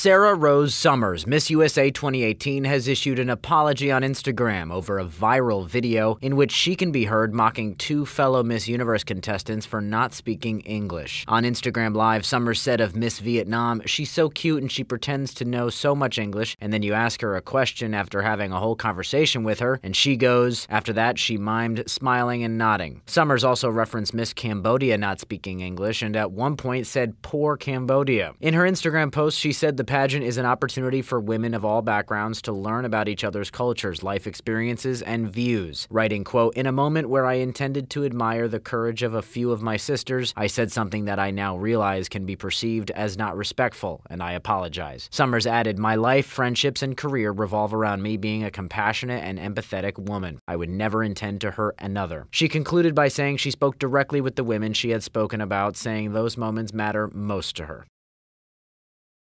Sarah Rose Summers, Miss USA 2018, has issued an apology on Instagram over a viral video in which she can be heard mocking two fellow Miss Universe contestants for not speaking English. On Instagram Live, Summers said of Miss Vietnam, She's so cute and she pretends to know so much English, and then you ask her a question after having a whole conversation with her, and she goes, After that, she mimed smiling and nodding. Summers also referenced Miss Cambodia not speaking English, and at one point said, Poor Cambodia. In her Instagram post, she said, the pageant is an opportunity for women of all backgrounds to learn about each other's cultures, life experiences, and views. Writing, quote, In a moment where I intended to admire the courage of a few of my sisters, I said something that I now realize can be perceived as not respectful, and I apologize. Summers added, My life, friendships, and career revolve around me being a compassionate and empathetic woman. I would never intend to hurt another. She concluded by saying she spoke directly with the women she had spoken about, saying those moments matter most to her.